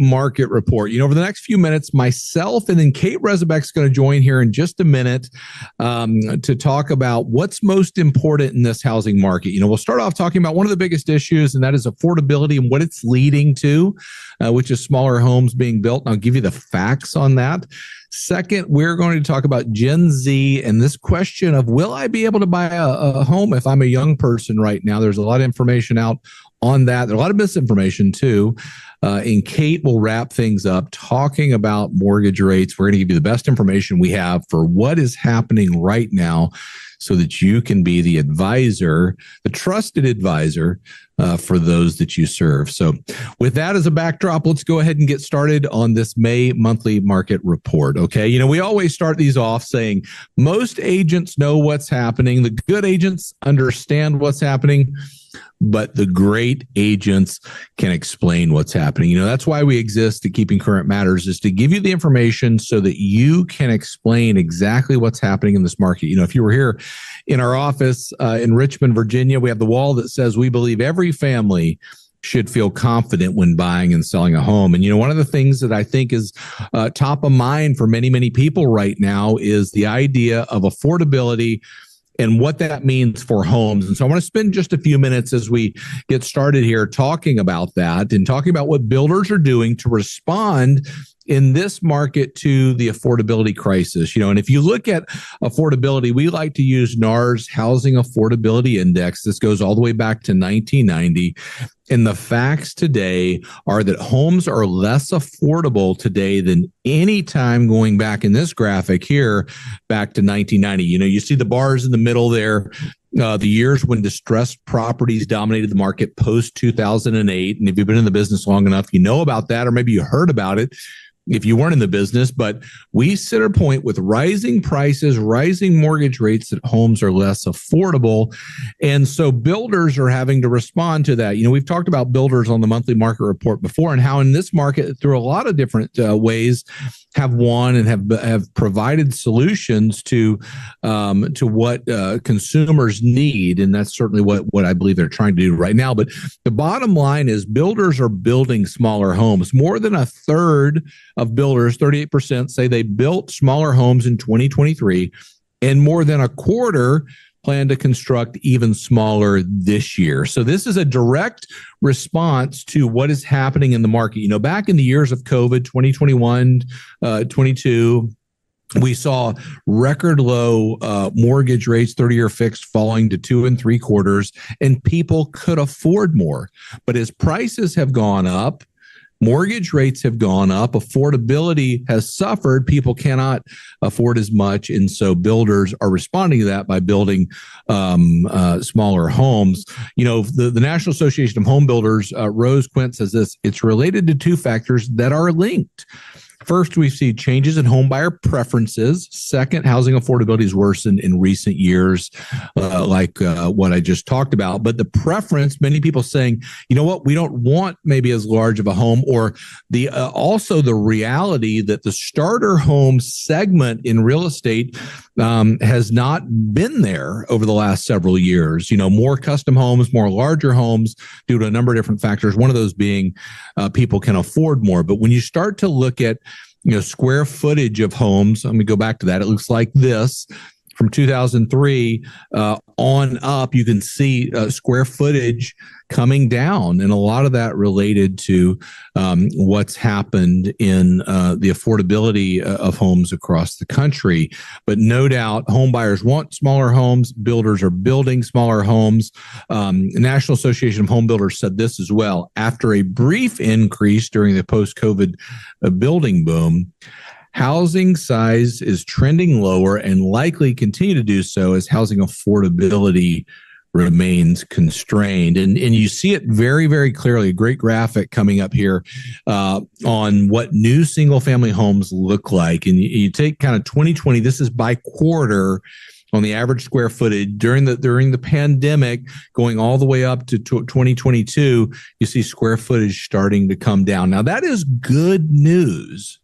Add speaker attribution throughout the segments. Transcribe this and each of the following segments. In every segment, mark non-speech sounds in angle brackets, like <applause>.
Speaker 1: market report. You know, over the next few minutes, myself and then Kate Rezabeck's going to join here in just a minute um, to talk about what's most important in this housing market. You know, we'll start off talking about one of the biggest issues, and that is affordability and what it's leading to, uh, which is smaller homes being built. And I'll give you the facts on that. Second, we're going to talk about Gen Z and this question of will I be able to buy a, a home if I'm a young person right now? There's a lot of information out on that. There's a lot of misinformation too. Uh, and Kate will wrap things up talking about mortgage rates. We're going to give you the best information we have for what is happening right now so that you can be the advisor, the trusted advisor uh, for those that you serve. So, with that as a backdrop, let's go ahead and get started on this May monthly market report. Okay. You know, we always start these off saying most agents know what's happening, the good agents understand what's happening but the great agents can explain what's happening. You know, that's why we exist at Keeping Current Matters is to give you the information so that you can explain exactly what's happening in this market. You know, if you were here in our office uh, in Richmond, Virginia, we have the wall that says we believe every family should feel confident when buying and selling a home. And, you know, one of the things that I think is uh, top of mind for many, many people right now is the idea of affordability and what that means for homes. And so I want to spend just a few minutes as we get started here talking about that and talking about what builders are doing to respond in this market to the affordability crisis. You know, and if you look at affordability, we like to use NAR's housing affordability index. This goes all the way back to 1990. And the facts today are that homes are less affordable today than any time going back in this graphic here back to 1990. You know, you see the bars in the middle there. Uh, the years when distressed properties dominated the market post 2008. And if you've been in the business long enough, you know about that, or maybe you heard about it if you weren't in the business, but we sit a point with rising prices, rising mortgage rates that homes are less affordable. And so builders are having to respond to that. You know, we've talked about builders on the monthly market report before and how in this market, through a lot of different uh, ways, have won and have have provided solutions to um, to what uh, consumers need, and that's certainly what what I believe they're trying to do right now. But the bottom line is, builders are building smaller homes. More than a third of builders, thirty eight percent, say they built smaller homes in 2023, and more than a quarter plan to construct even smaller this year. So this is a direct response to what is happening in the market. You know, back in the years of COVID, 2021, uh, 22, we saw record low uh, mortgage rates 30 year fixed falling to two and three quarters and people could afford more but as prices have gone up mortgage rates have gone up. Affordability has suffered. People cannot afford as much. And so builders are responding to that by building um, uh, smaller homes. You know the, the national association of home builders uh, rose quint says this it's related to two factors that are linked First, we see changes in homebuyer preferences. Second, housing affordability has worsened in recent years, uh, like uh, what I just talked about. But the preference, many people saying, you know what, we don't want maybe as large of a home, or the uh, also the reality that the starter home segment in real estate um, has not been there over the last several years. You know, more custom homes, more larger homes due to a number of different factors. One of those being uh, people can afford more. But when you start to look at you know square footage of homes let me go back to that it looks like this from 2003 uh, on up, you can see uh, square footage coming down, and a lot of that related to um, what's happened in uh, the affordability uh, of homes across the country. But no doubt, home buyers want smaller homes. Builders are building smaller homes. Um, the National Association of Home Builders said this as well. After a brief increase during the post-COVID uh, building boom housing size is trending lower and likely continue to do so as housing affordability remains constrained. And, and you see it very, very clearly. A great graphic coming up here uh, on what new single family homes look like. And you, you take kind of 2020, this is by quarter on the average square footage during the during the pandemic going all the way up to 2022 you see square footage starting to come down now that is good news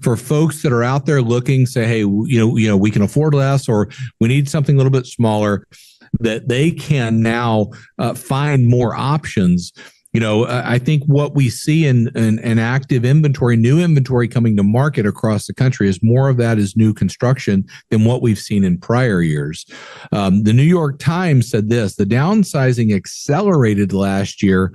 Speaker 1: for folks that are out there looking, say, hey, you know, you know, we can afford less, or we need something a little bit smaller, that they can now uh, find more options. you know, I think what we see in, in, in, active inventory, new inventory coming to market across the country, is more of that is new construction than what we've seen in prior years. Um, the New York Times said this: the downsizing accelerated last year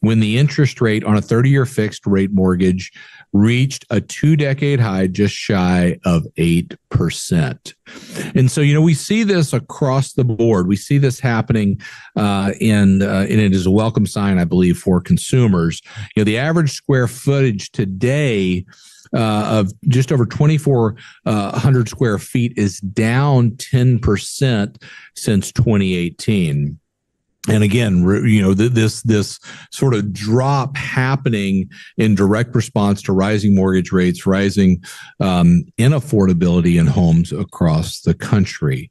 Speaker 1: when the interest rate on a 30-year fixed rate mortgage reached a two decade high just shy of 8%. And so, you know, we see this across the board. We see this happening, uh, and, uh, and it is a welcome sign, I believe, for consumers. You know, the average square footage today uh, of just over 2,400 uh, square feet is down 10% since 2018 and again you know this this sort of drop happening in direct response to rising mortgage rates rising um, inaffordability in homes across the country.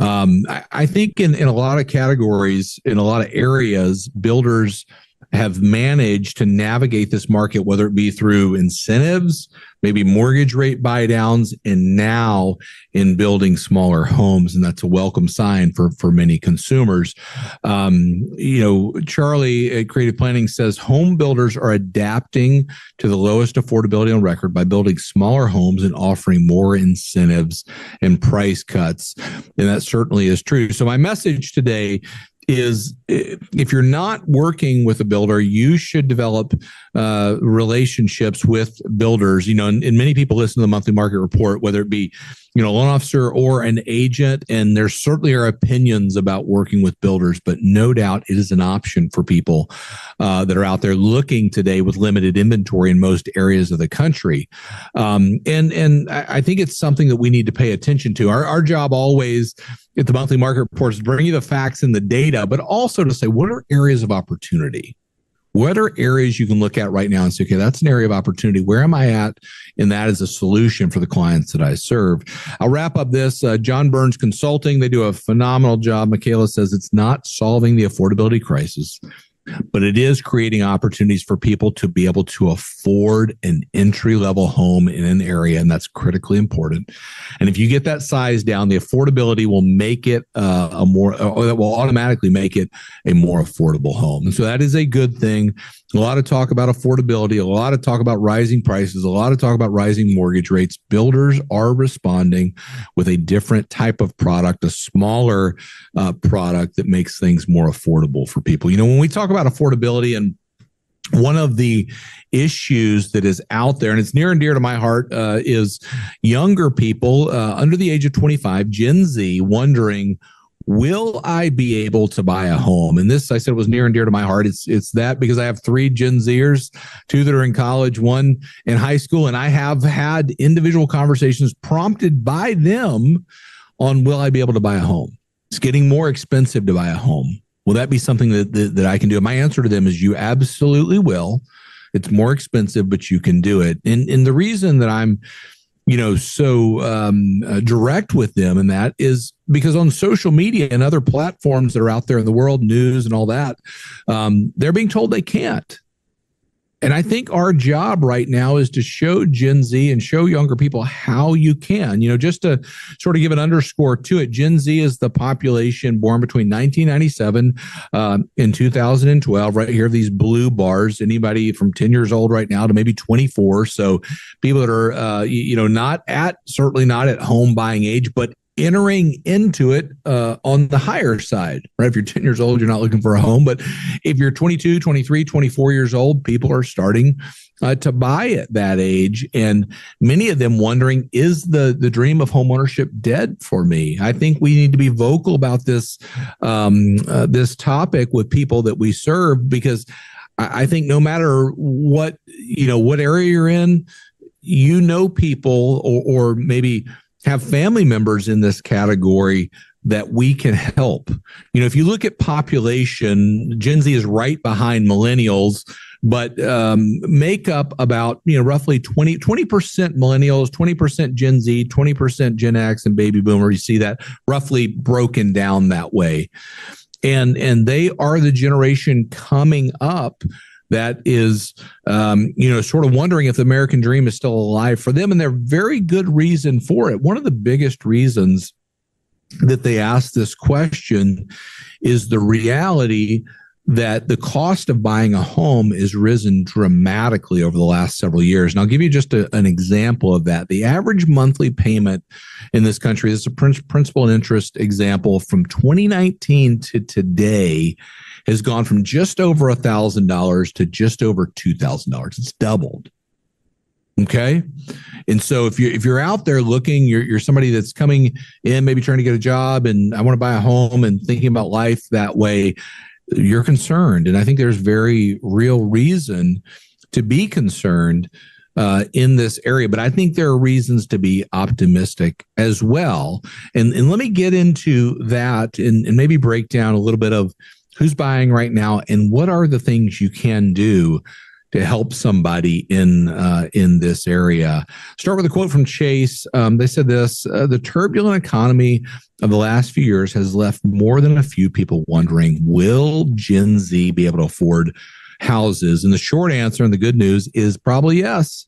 Speaker 1: Um, I, I, think in, in a lot of categories in a lot of areas builders have managed to navigate this market, whether it be through incentives, maybe mortgage rate buy downs, and now in building smaller homes. And that's a welcome sign for, for many consumers. Um, you know, Charlie at Creative Planning says home builders are adapting to the lowest affordability on record by building smaller homes and offering more incentives and price cuts. And that certainly is true. So, my message today is if you're not working with a builder, you should develop uh, relationships with builders. You know, and, and, many people listen to the monthly market report, whether it be, you know, loan officer or an agent, and there certainly are opinions about working with builders, but no doubt it is an option for people uh, that are out there looking today with limited inventory in most areas of the country. Um, and and I think it's something that we need to pay attention to. Our our job always at the monthly market reports is bring you the facts and the data, but also to say what are areas of opportunity what are areas you can look at right now and say, okay, that's an area of opportunity. Where am I at? And that is a solution for the clients that I serve. I'll wrap up this. Uh, John Burns Consulting, they do a phenomenal job. Michaela says it's not solving the affordability crisis but it is creating opportunities for people to be able to afford an entry level home in an area and that's critically important. And if you get that size down the affordability will make it uh, a more or that will automatically make it a more affordable home. And so that is a good thing a lot of talk about affordability, a lot of talk about rising prices, a lot of talk about rising mortgage rates. Builders are responding with a different type of product, a smaller uh, product that makes things more affordable for people. You know, when we talk about affordability and one of the issues that is out there, and it's near and dear to my heart, uh, is younger people uh, under the age of 25, Gen Z, wondering will I be able to buy a home? And this I said was near and dear to my heart. It's it's that because I have three Gen Zers, two that are in college, one in high school, and I have had individual conversations prompted by them on will I be able to buy a home? It's getting more expensive to buy a home. Will that be something that, that, that I can do? My answer to them is you absolutely will. It's more expensive, but you can do it. And and the reason that I'm you know so um, uh, direct with them and that is because on social media and other platforms that are out there in the world news and all that um, they're being told they can't and I think our job right now is to show Gen Z and show younger people how you can. You know, just to sort of give an underscore to it, Gen Z is the population born between 1997 um, and 2012. Right here, these blue bars. Anybody from 10 years old right now to maybe 24. So people that are, uh, you know, not at certainly not at home buying age, but entering into it uh, on the higher side, right? If you're 10 years old, you're not looking for a home. But if you're 22, 23, 24 years old, people are starting uh, to buy at that age. And many of them wondering, is the, the dream of homeownership dead for me? I think we need to be vocal about this, um, uh, this topic with people that we serve because I, I think no matter what, you know, what area you're in, you know people or, or maybe have family members in this category that we can help. You know, if you look at population, Gen Z is right behind millennials, but um, make up about, you know, roughly 20, 20% millennials, 20% Gen Z, 20% Gen X and baby boomer. You see that roughly broken down that way. And, and they are the generation coming up that is, um, you know, sort of wondering if the American dream is still alive for them. And they're very good reason for it. One of the biggest reasons that they ask this question is the reality that the cost of buying a home is risen dramatically over the last several years. And I'll give you just a, an example of that. The average monthly payment in this country, this is a principal and interest example from 2019 to today, has gone from just over a thousand dollars to just over two thousand dollars. It's doubled. Okay. And so if you're if you're out there looking, you're you're somebody that's coming in, maybe trying to get a job and I want to buy a home and thinking about life that way, you're concerned. And I think there's very real reason to be concerned uh, in this area. But I think there are reasons to be optimistic as well. And, and let me get into that and, and maybe break down a little bit of who's buying right now and what are the things you can do to help somebody in uh, in this area. Start with a quote from Chase. Um, they said this: uh, "The turbulent economy of the last few years has left more than a few people wondering: Will Gen Z be able to afford houses?" And the short answer and the good news is probably yes.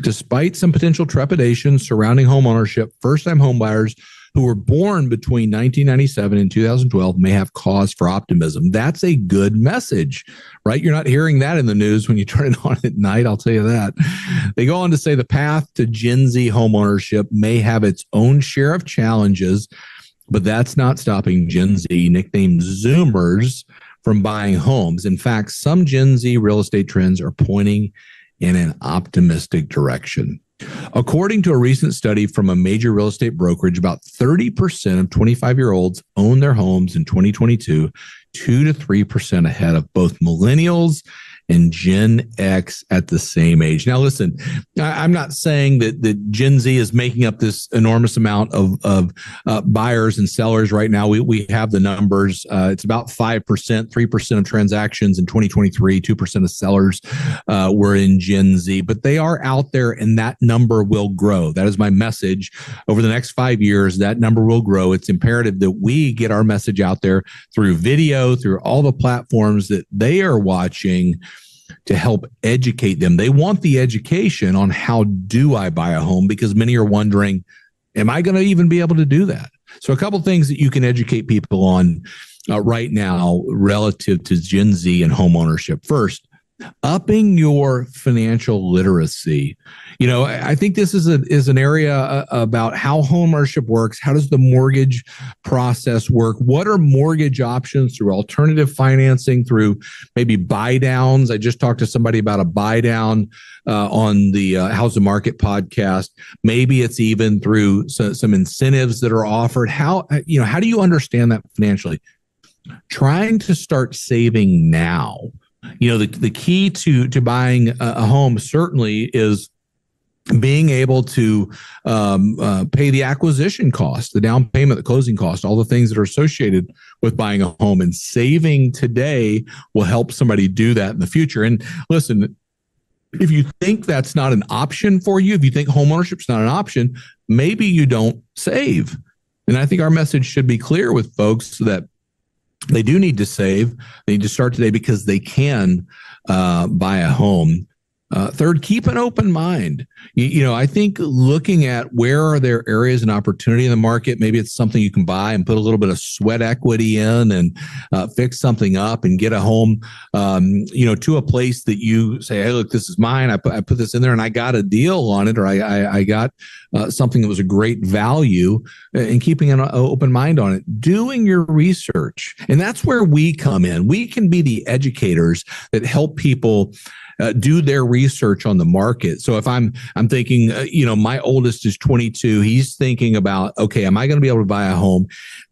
Speaker 1: Despite some potential trepidation surrounding homeownership, first-time homebuyers who were born between 1997 and 2012 may have cause for optimism. That's a good message, right? You're not hearing that in the news when you <laughs> turn it on at night. I'll tell you that. They go on to say the path to Gen Z homeownership may have its own share of challenges, but that's not stopping Gen Z, nicknamed Zoomers, from buying homes. In fact, some Gen Z real estate trends are pointing in an optimistic direction. According to a recent study from a major real estate brokerage, about 30% of 25 year olds own their homes in 2022, 2 to 3% ahead of both millennials and Gen X at the same age. Now, listen, I'm not saying that, that Gen Z is making up this enormous amount of, of uh, buyers and sellers right now. We, we have the numbers. Uh, it's about 5%, 3% of transactions in 2023, 2% of sellers uh, were in Gen Z, but they are out there and that number will grow. That is my message. Over the next five years, that number will grow. It's imperative that we get our message out there through video, through all the platforms that they are watching to help educate them. They want the education on how do I buy a home because many are wondering, am I going to even be able to do that? So a couple things that you can educate people on uh, right now relative to Gen Z and home ownership. First, upping your financial literacy. You know i think this is a is an area uh, about how homeownership works. How does the mortgage process work? What are mortgage options through alternative financing through maybe buy downs? I just talked to somebody about a buy down uh, on the uh, the market podcast. Maybe it's even through some, some incentives that are offered. How you know how do you understand that financially? Trying to start saving now you know the, the key to to buying a, home certainly is being able to um, uh, pay the acquisition cost, the down payment, the closing cost, all the things that are associated with buying a home and saving today will help somebody do that in the future. And listen, if you think that's not an option for you, if you think homeownership's not an option, maybe you don't save. And I think our message should be clear with folks that they do need to save. They need to start today because they can uh, buy a home. Uh, third, keep an open mind. You, you, know, I think looking at where are there areas and opportunity in the market, maybe it's something you can buy and put a little bit of sweat equity in and uh, fix something up and get a home, um, you know, to a place that you say, hey, look, this is mine. I put, I put this in there and I got a deal on it or I, I, I got uh, something that was a great value uh, and keeping an open mind on it, doing your research. And that's where we come in. We can be the educators that help people uh, do their research on the market. So if I'm I'm thinking, uh, you know, my oldest is 22, he's thinking about, okay, am I going to be able to buy a home?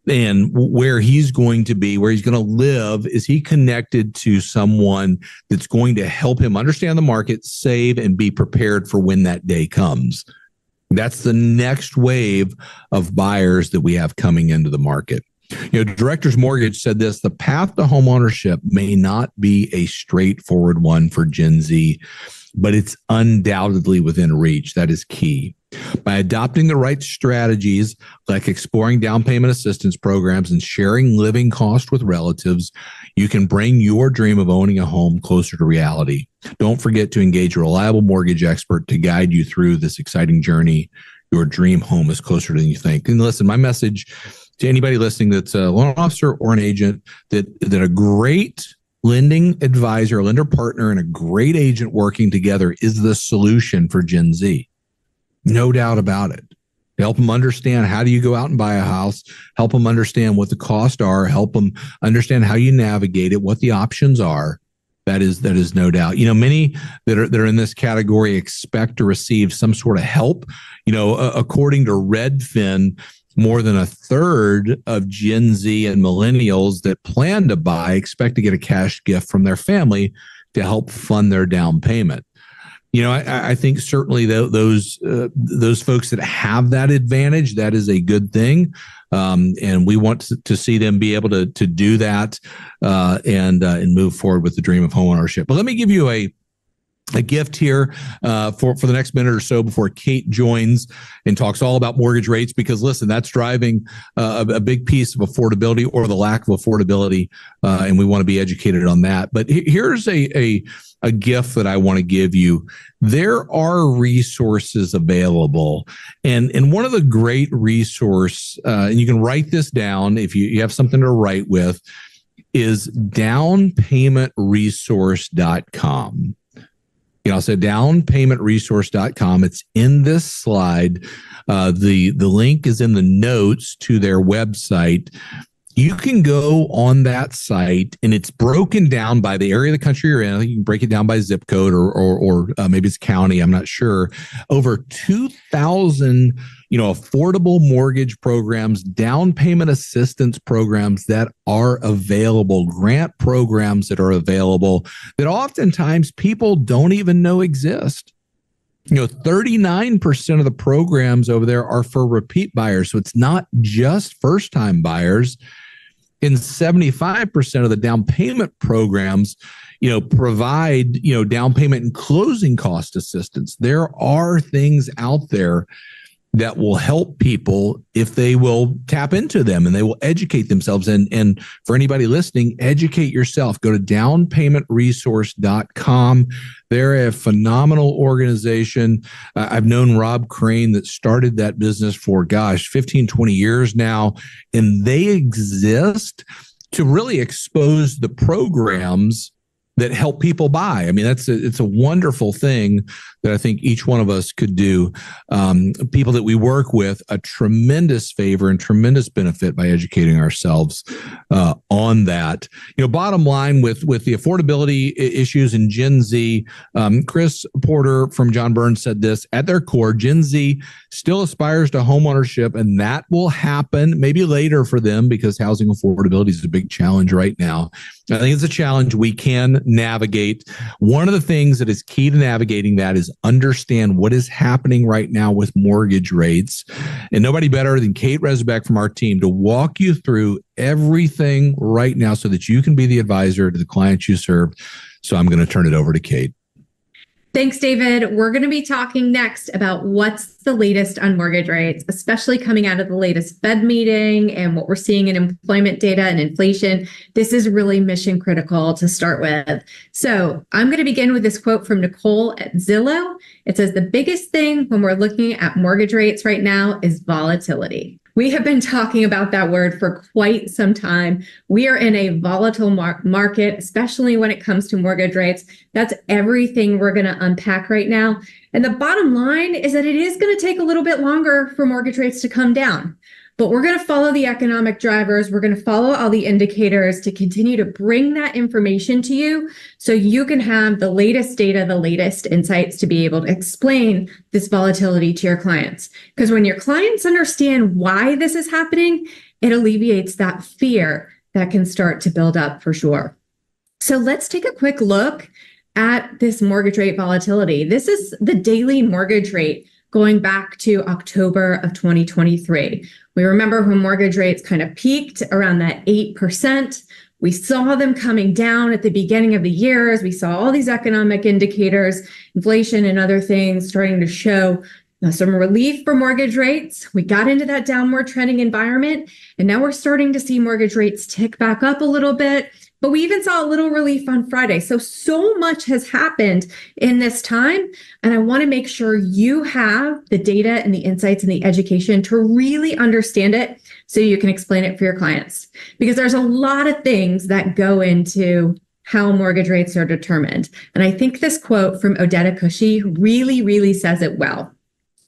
Speaker 1: And where he's going to be, where he's going to live, is he connected to someone that's going to help him understand the market, save, and be prepared for when that day comes? That's the next wave of buyers that we have coming into the market. You know, Directors Mortgage said this the path to homeownership may not be a straightforward one for Gen Z, but it's undoubtedly within reach. That is key. By adopting the right strategies, like exploring down payment assistance programs and sharing living cost with relatives, you can bring your dream of owning a home closer to reality. Don't forget to engage a reliable mortgage expert to guide you through this exciting journey. Your dream home is closer than you think. And listen, my message to anybody listening that's a loan officer or an agent that that a great lending advisor, lender partner, and a great agent working together is the solution for Gen Z. No doubt about it. Help them understand how do you go out and buy a house, help them understand what the costs are, help them understand how you navigate it, what the options are. That is that is no doubt. You know, many that are that are in this category expect to receive some sort of help. You know, uh, according to Redfin, more than a third of Gen Z and millennials that plan to buy expect to get a cash gift from their family to help fund their down payment. You know, I, I think certainly those uh, those folks that have that advantage, that is a good thing, um, and we want to, see them be able to to do that uh, and uh, and move forward with the dream of homeownership. But let me give you a a gift here uh, for for the next minute or so before Kate joins and talks all about mortgage rates because listen that's driving uh, a, a, big piece of affordability or the lack of affordability uh, and we want to be educated on that. But here's a a a gift that I want to give you. There are resources available and and one of the great resource uh, and you can write this down if you, you have something to write with is downpaymentresource.com you know, so downpaymentresource.com. It's in this slide. Uh, the the link is in the notes to their website you can go on that site and it's broken down by the area of the country you're in. You can break it down by zip code or or, or uh, maybe it's county. I'm not sure. Over 2,000, you know, affordable mortgage programs, down payment assistance programs that are available, grant programs that are available that oftentimes people don't even know exist you know 39% of the programs over there are for repeat buyers so it's not just first time buyers in 75% of the down payment programs you know provide you know down payment and closing cost assistance. There are things out there that will help people if they will tap into them and they will educate themselves. And, and for anybody listening, educate yourself. Go to downpaymentresource.com. They're a phenomenal organization. Uh, I've known Rob Chrane that started that business for, gosh, 15, 20 years now, and they exist to really expose the programs that help people buy. I mean, that's a, it's a wonderful thing that I think each one of us could do. Um, people that we work with a tremendous favor and tremendous benefit by educating ourselves uh, on that. You know, bottom line with with the affordability issues in Gen Z, um, Chris Porter from John Burns said this: at their core, Gen Z still aspires to home ownership, and that will happen maybe later for them because housing affordability is a big challenge right now. I think it's a challenge we can navigate. One of the things that is key to navigating that is understand what is happening right now with mortgage rates. And nobody better than Kate Rezebeck from our team to walk you through everything right now so that you can be the advisor to the clients you serve. So I'm going to turn it over to Kate.
Speaker 2: Thanks, David. We're going to be talking next about what's the latest on mortgage rates, especially coming out of the latest Fed meeting and what we're seeing in employment data and inflation. This is really mission critical to start with. So I'm going to begin with this quote from Nicole at Zillow. It says, The biggest thing when we're looking at mortgage rates right now is volatility. We have been talking about that word for quite some time. We are in a volatile mar- market, especially when it comes to mortgage rates. That's everything we're going to unpack right now. And the bottom line is that it is going to take a little bit longer for mortgage rates to come down. But we're going to follow the economic drivers. We're going to follow all the indicators to continue to bring that information to you so you can have the latest data, the latest insights to be able to explain this volatility to your clients. Because when your clients understand why this is happening, it alleviates that fear that can start to build up for sure. So let's take a quick look at this mortgage rate volatility. This is the daily mortgage rate going back to October of 2023. We remember when mortgage rates kind of peaked around that 8%. We saw them coming down at the beginning of the year as we saw all these economic indicators, inflation and other things starting to show uh, some relief for mortgage rates. We got into that downward trending environment, and now we're starting to see mortgage rates tick back up a little bit. But we even saw a little relief on Friday. So, so much has happened in this time. And I want to make sure you have the data and the insights and the education to really understand it so you can explain it for your clients. Because there's a lot of things that go into how mortgage rates are determined. And I think this quote from Odeta Kushi really, really says it well.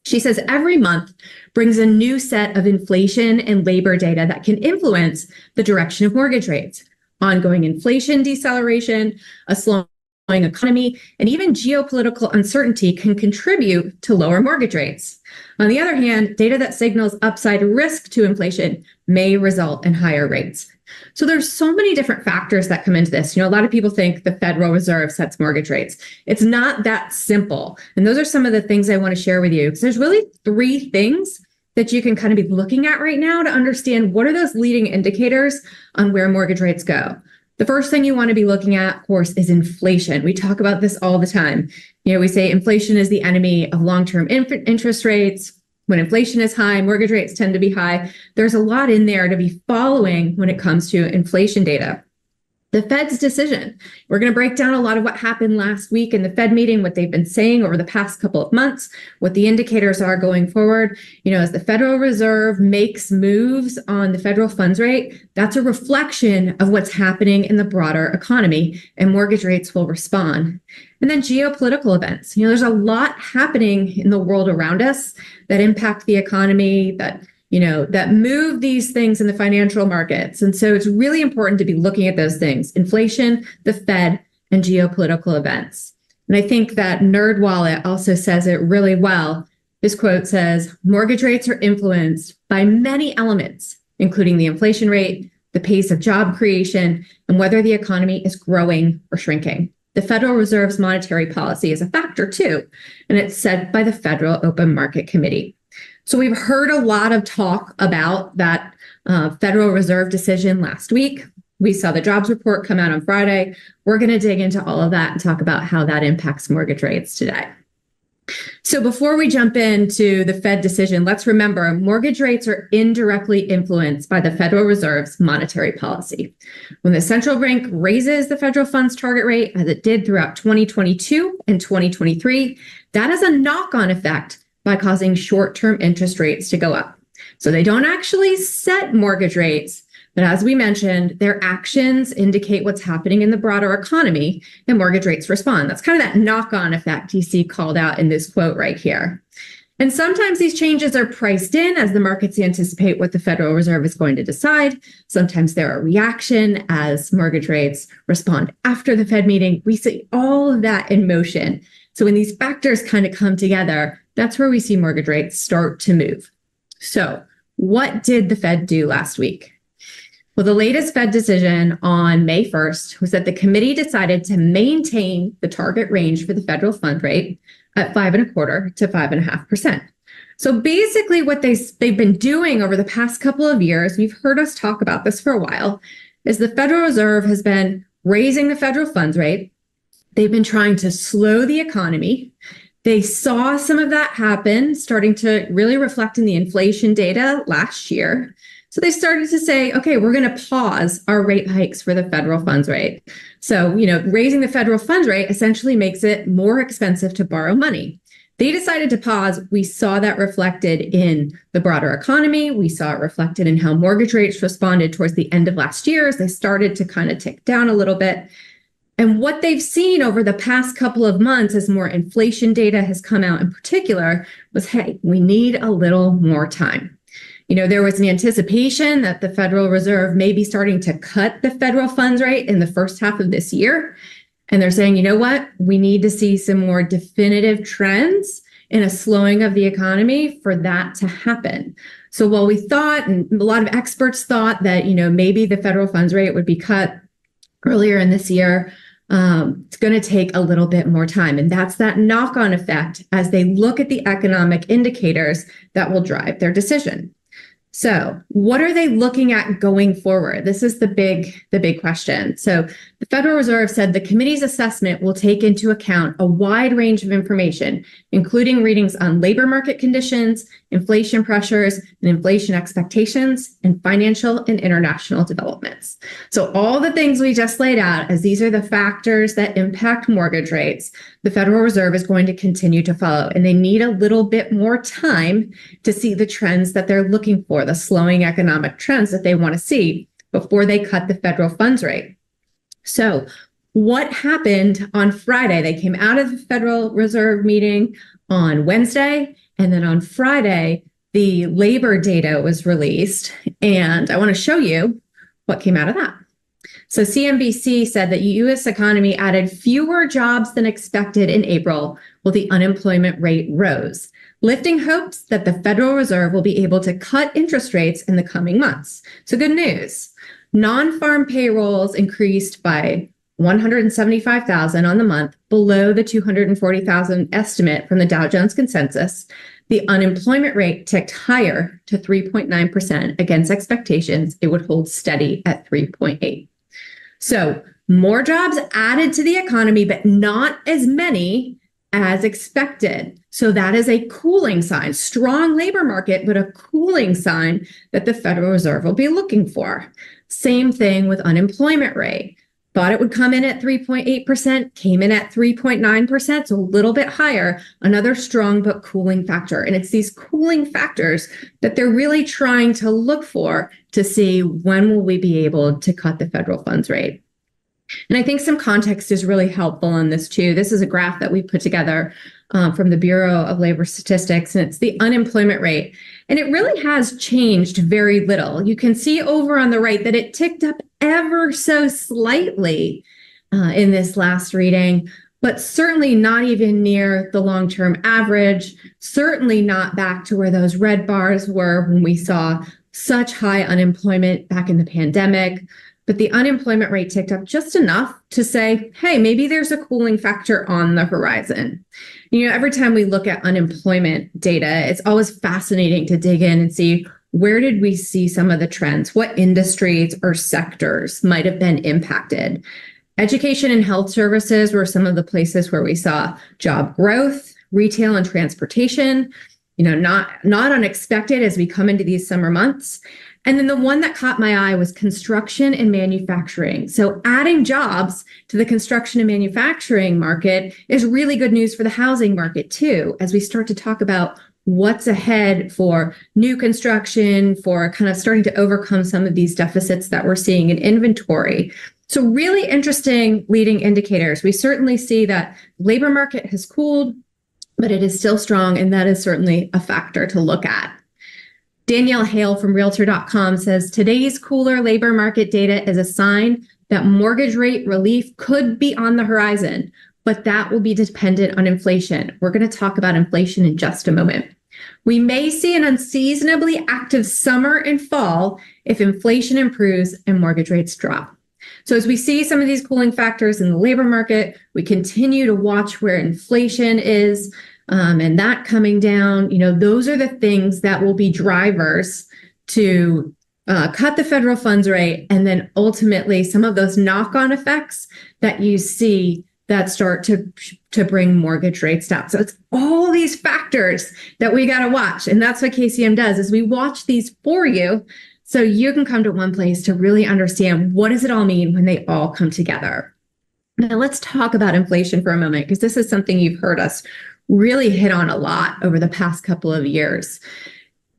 Speaker 2: She says every month brings a new set of inflation and labor data that can influence the direction of mortgage rates. Ongoing inflation deceleration, a slowing economy, and even geopolitical uncertainty can contribute to lower mortgage rates. On the other hand, data that signals upside risk to inflation may result in higher rates. So there's so many different factors that come into this. You know, a lot of people think the Federal Reserve sets mortgage rates. It's not that simple. And those are some of the things I want to share with you because there's really three things that you can kind of be looking at right now to understand what are those leading indicators on where mortgage rates go. The first thing you want to be looking at, of course, is inflation. We talk about this all the time. You know, we say inflation is the enemy of long-term interest rates when inflation is high, mortgage rates tend to be high. There's a lot in there to be following when it comes to inflation data. The Fed's decision. We're going to break down a lot of what happened last week in the Fed meeting, what they've been saying over the past couple of months, what the indicators are going forward. You know, as the Federal Reserve makes moves on the federal funds rate, that's a reflection of what's happening in the broader economy, and mortgage rates will respond. And then geopolitical events. You know, there's a lot happening in the world around us that impact the economy, that you know, that move these things in the financial markets. And so it's really important to be looking at those things, inflation, the Fed, and geopolitical events. And I think that Nerd Wallet also says it really well. This quote says, mortgage rates are influenced by many elements, including the inflation rate, the pace of job creation, and whether the economy is growing or shrinking. The Federal Reserve's monetary policy is a factor too, and it's set by the Federal Open Market Committee. So we've heard a lot of talk about that uh, Federal Reserve decision last week. We saw the jobs report come out on Friday. We're going to dig into all of that and talk about how that impacts mortgage rates today. So before we jump into the Fed decision, let's remember mortgage rates are indirectly influenced by the Federal Reserve's monetary policy. When the central bank raises the federal funds target rate, as it did throughout 2022 and 2023, that has a knock on effect by causing short term interest rates to go up. So they don't actually set mortgage rates, but as we mentioned, their actions indicate what's happening in the broader economy and mortgage rates respond. That's kind of that knock on effect see called out in this quote right here. And sometimes these changes are priced in as the markets anticipate what the Federal Reserve is going to decide. Sometimes they're a reaction as mortgage rates respond after the Fed meeting. We see all of that in motion. So when these factors kind of come together, that's where we see mortgage rates start to move. So, what did the Fed do last week? Well, the latest Fed decision on May 1st was that the committee decided to maintain the target range for the federal fund rate at five and a quarter to five and a half percent. So basically, what they, they've been doing over the past couple of years, and you've heard us talk about this for a while, is the Federal Reserve has been raising the federal funds rate. They've been trying to slow the economy. They saw some of that happen, starting to really reflect in the inflation data last year. So they started to say, okay, we're going to pause our rate hikes for the federal funds rate. So, you know, raising the federal funds rate essentially makes it more expensive to borrow money. They decided to pause. We saw that reflected in the broader economy. We saw it reflected in how mortgage rates responded towards the end of last year as they started to kind of tick down a little bit. And what they've seen over the past couple of months as more inflation data has come out in particular was hey, we need a little more time. You know, there was an anticipation that the Federal Reserve may be starting to cut the federal funds rate in the first half of this year. And they're saying, you know what? We need to see some more definitive trends in a slowing of the economy for that to happen. So while we thought, and a lot of experts thought that, you know, maybe the federal funds rate would be cut earlier in this year, um, it's going to take a little bit more time. And that's that knock on effect as they look at the economic indicators that will drive their decision. So, what are they looking at going forward? This is the big the big question. So, the Federal Reserve said the committee's assessment will take into account a wide range of information, including readings on labor market conditions, inflation pressures, and inflation expectations, and financial and international developments. So, all the things we just laid out, as these are the factors that impact mortgage rates, the Federal Reserve is going to continue to follow. And they need a little bit more time to see the trends that they're looking for, the slowing economic trends that they want to see before they cut the federal funds rate. So, what happened on Friday. They came out of the Federal Reserve meeting on Wednesday, and then on Friday, the labor data was released. And I want to show you what came out of that. So CNBC said that the US economy added fewer jobs than expected in April, while the unemployment rate rose, lifting hopes that the Federal Reserve will be able to cut interest rates in the coming months. So good news. Non-farm payrolls increased by 175,000 on the month, below the 240,000 estimate from the Dow Jones consensus. The unemployment rate ticked higher to 3.9% against expectations. It would hold steady at 3.8. So, more jobs added to the economy, but not as many as expected. So that is a cooling sign, strong labor market, but a cooling sign that the Federal Reserve will be looking for. Same thing with unemployment rate thought it would come in at 3.8%, came in at 3.9%, so a little bit higher, another strong but cooling factor. And it's these cooling factors that they're really trying to look for to see when will we be able to cut the federal funds rate. And I think some context is really helpful on this too. This is a graph that we put together um, from the Bureau of Labor Statistics, and it's the unemployment rate. And it really has changed very little. You can see over on the right that it ticked up ever so slightly uh, in this last reading, but certainly not even near the long term average, certainly not back to where those red bars were when we saw such high unemployment back in the pandemic but the unemployment rate ticked up just enough to say, hey, maybe there's a cooling factor on the horizon. You know, every time we look at unemployment data, it's always fascinating to dig in and see where did we see some of the trends? What industries or sectors might have been impacted? Education and health services were some of the places where we saw job growth, retail and transportation, you know, not not unexpected as we come into these summer months. And then the one that caught my eye was construction and manufacturing. So adding jobs to the construction and manufacturing market is really good news for the housing market too, as we start to talk about what's ahead for new construction, for kind of starting to overcome some of these deficits that we're seeing in inventory. So really interesting leading indicators. We certainly see that labor market has cooled, but it is still strong. And that is certainly a factor to look at. Danielle Hale from Realtor.com says today's cooler labor market data is a sign that mortgage rate relief could be on the horizon, but that will be dependent on inflation. We're going to talk about inflation in just a moment. We may see an unseasonably active summer and fall if inflation improves and mortgage rates drop. So, as we see some of these cooling factors in the labor market, we continue to watch where inflation is um, and that coming down, you know, those are the things that will be drivers to uh, cut the federal funds rate. And then ultimately, some of those knock on effects that you see that start to to bring mortgage rates down. So it's all these factors that we got to watch, and that's what KCM does is we watch these for you, so you can come to one place to really understand what does it all mean when they all come together. Now let's talk about inflation for a moment because this is something you've heard us really hit on a lot over the past couple of years.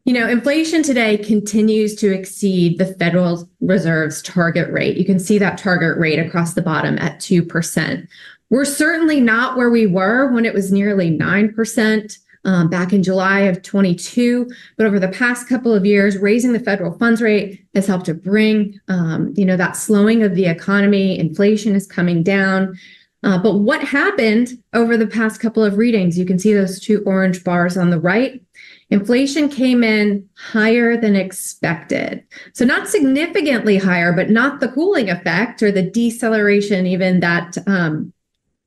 Speaker 2: You know, inflation today continues to exceed the Federal Reserve's target rate. You can see that target rate across the bottom at 2%. We're certainly not where we were when it was nearly 9%. Um, back in July of 22. But over the past couple of years, raising the federal funds rate has helped to bring, um, you know, that slowing of the economy. Inflation is coming down. Uh, but what happened over the past couple of readings? You can see those two orange bars on the right. Inflation came in higher than expected. So, not significantly higher, but not the cooling effect or the deceleration, even that. Um,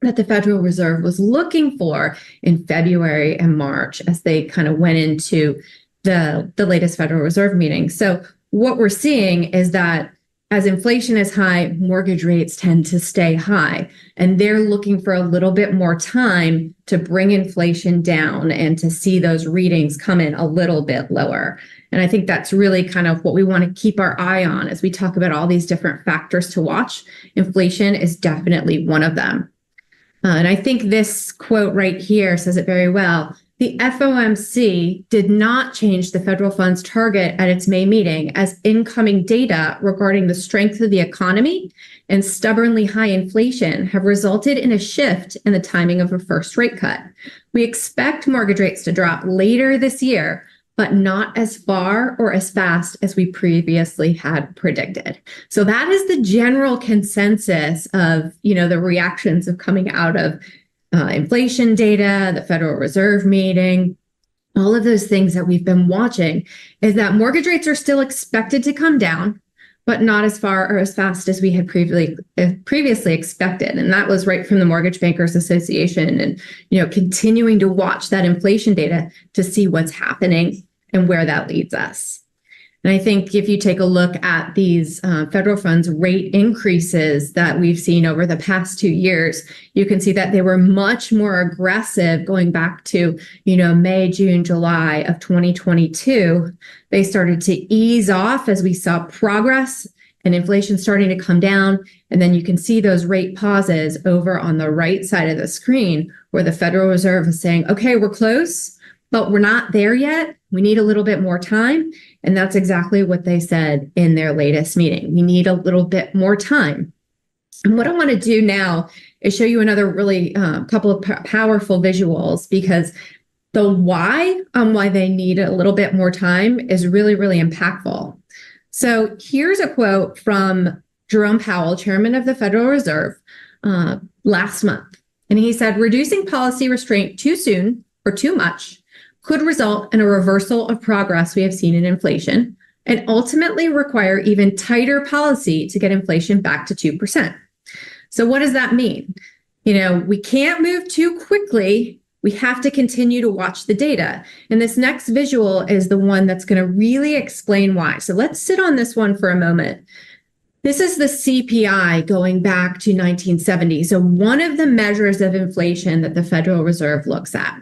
Speaker 2: that the Federal Reserve was looking for in February and March as they kind of went into the, the latest Federal Reserve meeting. So, what we're seeing is that as inflation is high, mortgage rates tend to stay high. And they're looking for a little bit more time to bring inflation down and to see those readings come in a little bit lower. And I think that's really kind of what we want to keep our eye on as we talk about all these different factors to watch. Inflation is definitely one of them. Uh, and I think this quote right here says it very well. The FOMC did not change the federal funds target at its May meeting as incoming data regarding the strength of the economy and stubbornly high inflation have resulted in a shift in the timing of a first rate cut. We expect mortgage rates to drop later this year, but not as far or as fast as we previously had predicted. So that is the general consensus of, you know, the reactions of coming out of uh, inflation data, the Federal Reserve meeting, all of those things that we've been watching is that mortgage rates are still expected to come down, but not as far or as fast as we had previously uh, previously expected. And that was right from the Mortgage Bankers Association, and you know, continuing to watch that inflation data to see what's happening and where that leads us. And I think if you take a look at these uh, federal funds rate increases that we've seen over the past two years, you can see that they were much more aggressive going back to, you know, May, June, July of 2022. They started to ease off as we saw progress and inflation starting to come down. And then you can see those rate pauses over on the right side of the screen where the Federal Reserve is saying, okay, we're close, but we're not there yet. We need a little bit more time. And that's exactly what they said in their latest meeting. We need a little bit more time. And what I want to do now is show you another really uh, couple of p- powerful visuals because the why on why they need a little bit more time is really, really impactful. So here's a quote from Jerome Powell, chairman of the Federal Reserve, uh, last month. And he said, reducing policy restraint too soon or too much could result in a reversal of progress we have seen in inflation and ultimately require even tighter policy to get inflation back to 2%. So, what does that mean? You know, we can't move too quickly. We have to continue to watch the data. And this next visual is the one that's going to really explain why. So, let's sit on this one for a moment. This is the CPI going back to 1970. So, one of the measures of inflation that the Federal Reserve looks at.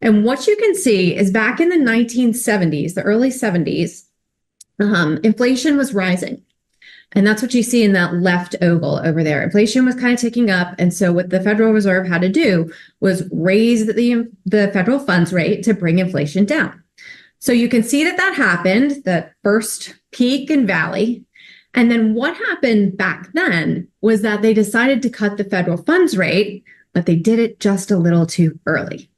Speaker 2: And what you can see is back in the 1970s, the early 70s, um, inflation was rising. And that's what you see in that left oval over there. Inflation was kind of ticking up. And so what the Federal Reserve had to do was raise the, the federal funds rate to bring inflation down. So you can see that that happened, that first peak and valley. And then what happened back then was that they decided to cut the federal funds rate, but they did it just a little too early.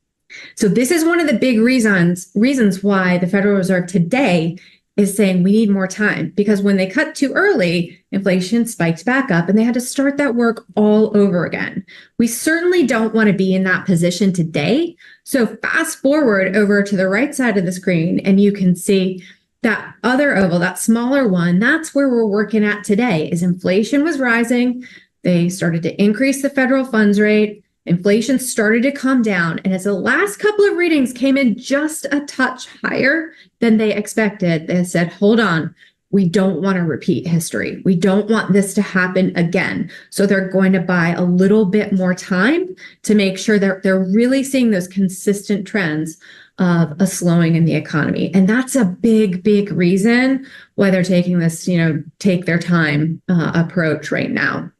Speaker 2: So this is one of the big reasons reasons why the Federal Reserve today is saying we need more time because when they cut too early, inflation spiked back up and they had to start that work all over again. We certainly don't want to be in that position today. So fast forward over to the right side of the screen and you can see that other oval, that smaller one, that's where we're working at today is inflation was rising. They started to increase the federal funds rate. Inflation started to come down. And as the last couple of readings came in just a touch higher than they expected, they said, hold on, we don't want to repeat history. We don't want this to happen again. So they're going to buy a little bit more time to make sure that they're really seeing those consistent trends of a slowing in the economy. And that's a big, big reason why they're taking this, you know, take their time uh, approach right now.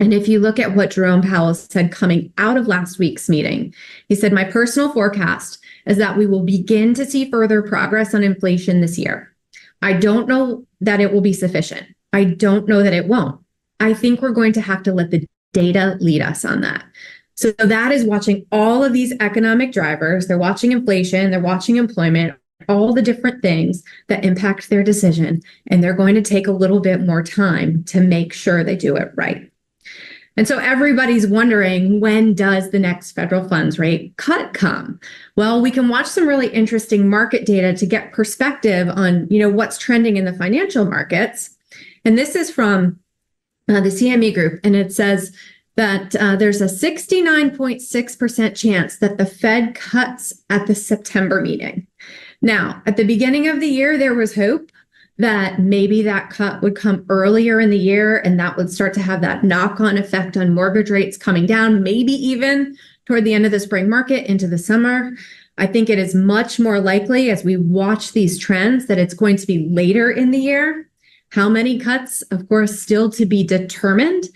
Speaker 2: And if you look at what Jerome Powell said coming out of last week's meeting, he said, My personal forecast is that we will begin to see further progress on inflation this year. I don't know that it will be sufficient. I don't know that it won't. I think we're going to have to let the data lead us on that. So that is watching all of these economic drivers. They're watching inflation, they're watching employment, all the different things that impact their decision. And they're going to take a little bit more time to make sure they do it right. And so everybody's wondering when does the next federal funds rate cut come? Well, we can watch some really interesting market data to get perspective on, you know, what's trending in the financial markets. And this is from uh, the CME group and it says that uh, there's a 69.6% chance that the Fed cuts at the September meeting. Now, at the beginning of the year, there was hope that maybe that cut would come earlier in the year and that would start to have that knock on effect on mortgage rates coming down, maybe even toward the end of the spring market into the summer. I think it is much more likely as we watch these trends that it's going to be later in the year. How many cuts, of course, still to be determined,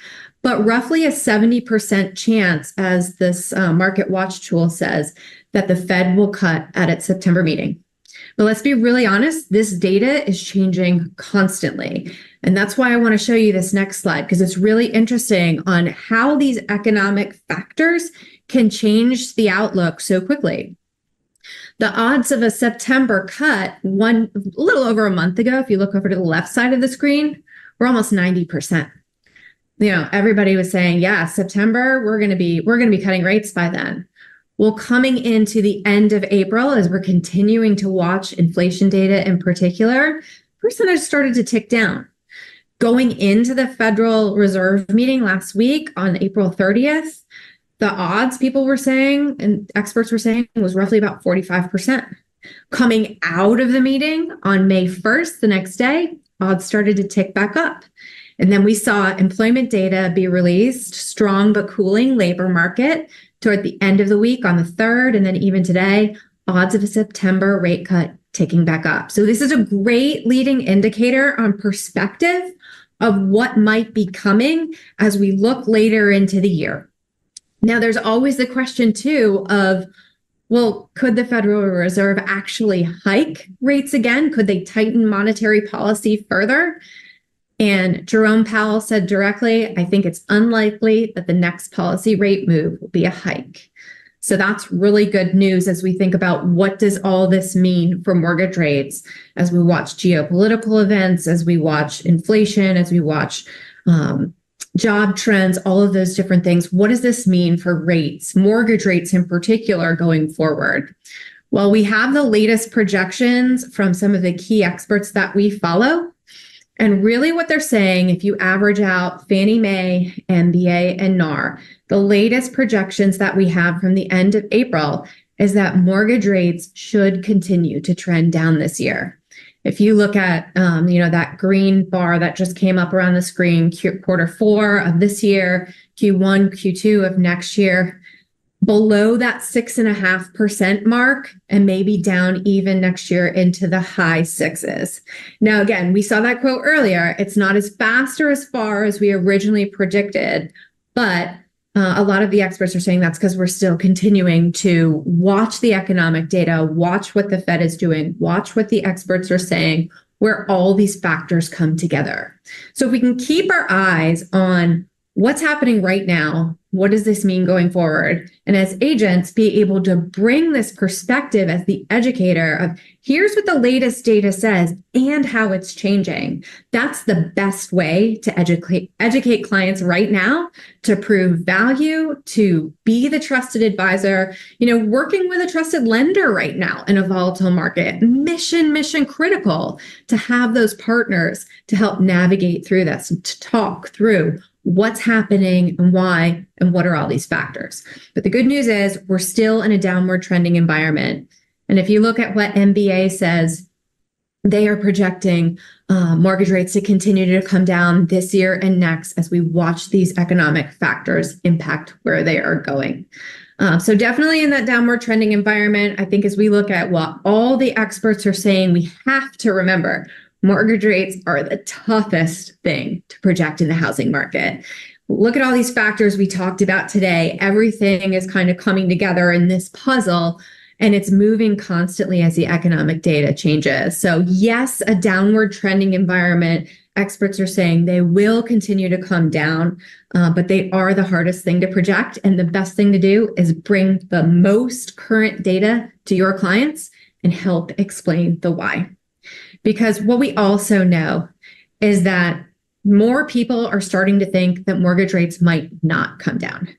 Speaker 2: but roughly a 70% chance, as this uh, market watch tool says, that the Fed will cut at its September meeting. But let's be really honest, this data is changing constantly. And that's why I want to show you this next slide, because it's really interesting on how these economic factors can change the outlook so quickly. The odds of a September cut one a little over a month ago, if you look over to the left side of the screen, were almost 90%. You know, everybody was saying, yeah, September, we're to be we're going to be cutting rates by then. Well, coming into the end of April, as we're continuing to watch inflation data in particular, percentage started to tick down. Going into the Federal Reserve meeting last week on April 30th, the odds people were saying and experts were saying was roughly about 45%. Coming out of the meeting on May 1st, the next day, odds started to tick back up. And then we saw employment data be released, strong but cooling labor market toward the end of the week on the 3rd. And then even today, odds of a September rate cut ticking back up. So this is a great leading indicator on perspective of what might be coming as we look later into the year. Now, there's always the question, too, of well, could the Federal Reserve actually hike rates again? Could they tighten monetary policy further? And Jerome Powell said directly, I think it's unlikely that the next policy rate move will be a hike. So that's really good news as we think about what does all this mean for mortgage rates as we watch geopolitical events, as we watch inflation, as we watch um, job trends, all of those different things. What does this mean for rates, mortgage rates in particular, going forward? Well, we have the latest projections from some of the key experts that we follow. And really, what they're saying, if you average out Fannie Mae, MBA, and NAR, the latest projections that we have from the end of April is that mortgage rates should continue to trend down this year. If you look at, um, you know, that green bar that just came up around the screen, Q- quarter four of this year, Q1, Q2 of next year, below that six and a half percent mark and maybe down even next year into the high sixes. Now, again, we saw that quote earlier. It's not as fast or as far as we originally predicted, but uh, a lot of the experts are saying that's because we're still continuing to watch the economic data, watch what the Fed is doing, watch what the experts are saying, where all these factors come together. So if we can keep our eyes on what's happening right now, what does this mean going forward? And as agents, be able to bring this perspective as the educator of here's what the latest data says and how it's changing. That's the best way to educate educate clients right now to prove value, to be the trusted advisor, you know, working with a trusted lender right now in a volatile market. Mission, mission critical to have those partners to help navigate through this, to talk through what's happening and why and what are all these factors. But the good news is we're still in a downward trending environment. And if you look at what MBA says, they are projecting uh, mortgage rates to continue to come down this year and next as we watch these economic factors impact where they are going. Uh, so definitely in that downward trending environment, I think as we look at what all the experts are saying, we have to remember mortgage rates are the toughest thing to project in the housing market. Look at all these factors we talked about today. Everything is kind of coming together in this puzzle and it's moving constantly as the economic data changes. So, yes, a downward trending environment. Experts are saying they will continue to come down, uh, but they are the hardest thing to project. And the best thing to do is bring the most current data to your clients and help explain the why. Because what we also know is that more people are starting to think that mortgage rates might not come down.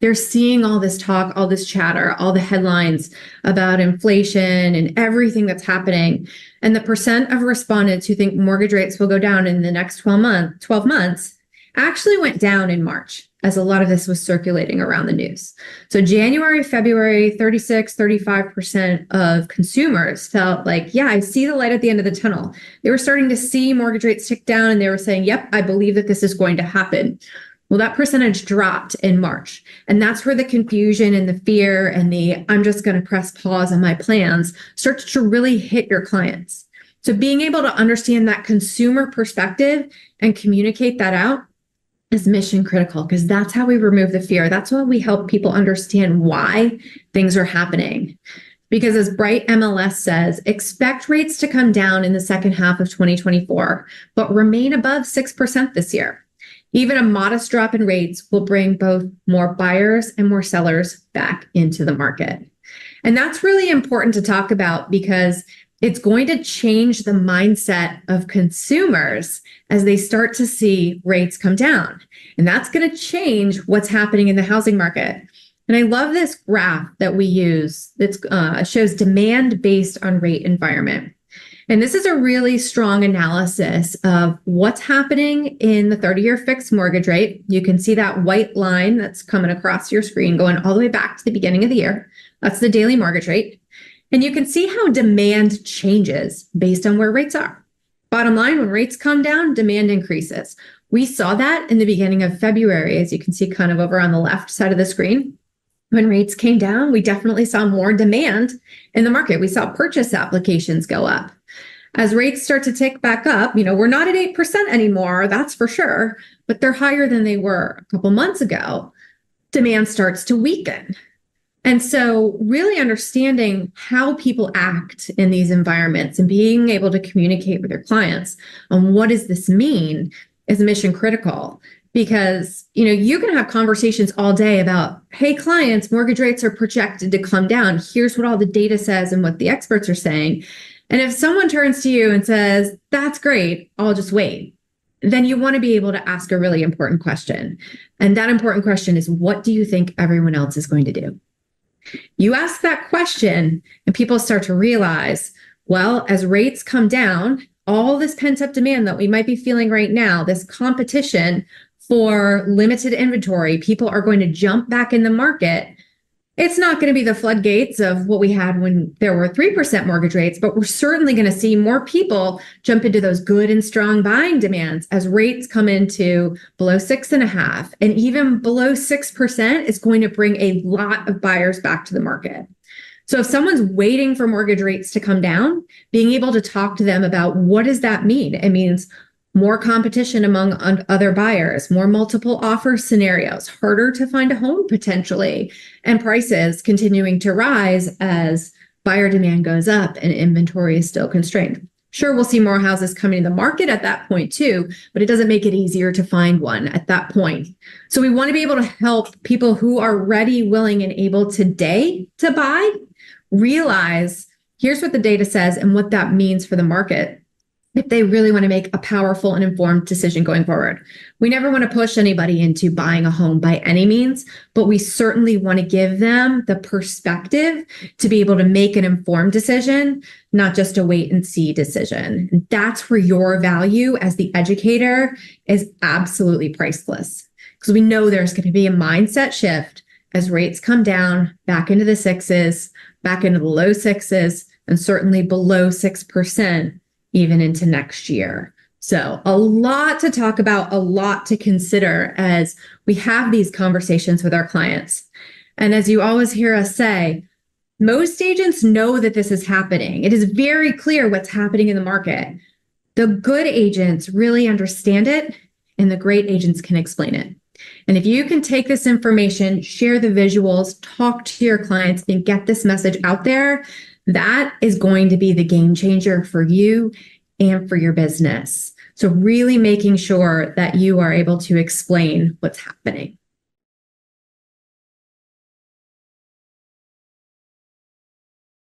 Speaker 2: They're seeing all this talk, all this chatter, all the headlines about inflation and everything that's happening. And the percent of respondents who think mortgage rates will go down in the next 12 months, 12 months actually went down in March as a lot of this was circulating around the news. So January, February, 36, 35% of consumers felt like, yeah, I see the light at the end of the tunnel. They were starting to see mortgage rates tick down and they were saying, yep, I believe that this is going to happen. Well, that percentage dropped in March. And that's where the confusion and the fear and the I'm just going to press pause on my plans starts to really hit your clients. So being able to understand that consumer perspective and communicate that out is mission critical because that's how we remove the fear. That's why we help people understand why things are happening. Because as Bright MLS says, expect rates to come down in the second half of 2024, but remain above 6% this year. Even a modest drop in rates will bring both more buyers and more sellers back into the market. And that's really important to talk about because it's going to change the mindset of consumers as they start to see rates come down. And that's going to change what's happening in the housing market. And I love this graph that we use that uh, shows demand based on rate environment. And this is a really strong analysis of what's happening in the 30 year fixed mortgage rate. You can see that white line that's coming across your screen going all the way back to the beginning of the year. That's the daily mortgage rate. And you can see how demand changes based on where rates are. Bottom line, when rates come down, demand increases. We saw that in the beginning of February, as you can see kind of over on the left side of the screen. When rates came down, we definitely saw more demand in the market. We saw purchase applications go up. As rates start to tick back up, you know, we're not at 8% anymore, that's for sure, but they're higher than they were a couple months ago. Demand starts to weaken. And so, really understanding how people act in these environments and being able to communicate with their clients on what does this mean is mission critical. Because you know you can have conversations all day about hey clients mortgage rates are projected to come down. Here's what all the data says and what the experts are saying. And if someone turns to you and says that's great i'll just wait then you want to be able to ask a really important question. And that important question is what do you think everyone else is going to do you ask that question, and people start to realize, well, as rates come down, all this pent up demand that we might be feeling right now, this competition for limited inventory, people are going to jump back in the market it's not going to be the floodgates of what we had when there were 3% mortgage rates, but we're certainly going to see more people jump into those good and strong buying demands as rates come into below six and a half. And even below 6% is going to bring a lot of buyers back to the market. So if someone's waiting for mortgage rates to come down, being able to talk to them about what does that mean? It means more competition among other buyers, more multiple offer scenarios, harder to find a home potentially, and prices continuing to rise as buyer demand goes up and inventory is still constrained. Sure, we'll see more houses coming to the market at that point too, but it doesn't make it easier to find one at that point. So we want to be able to help people who are ready, willing, and able today to buy realize here's what the data says and what that means for the market if they really want to make a powerful and informed decision going forward. We never want to push anybody into buying a home by any means, but we certainly want to give them the perspective to be able to make an informed decision, not just a wait and see decision. And that's where your value as the educator is absolutely priceless because we know there's going to be a mindset shift as rates come down back into the sixes, back into the low sixes, and certainly below 6% even into next year. So, a lot to talk about, a lot to consider as we have these conversations with our clients. And as you always hear us say, most agents know that this is happening. It is very clear what's happening in the market. The good agents really understand it, and the great agents can explain it. And if you can take this information, share the visuals, talk to your clients, and get this message out there, that is going to be the game changer for you and for your business. So, really making sure that you are able to explain what's happening.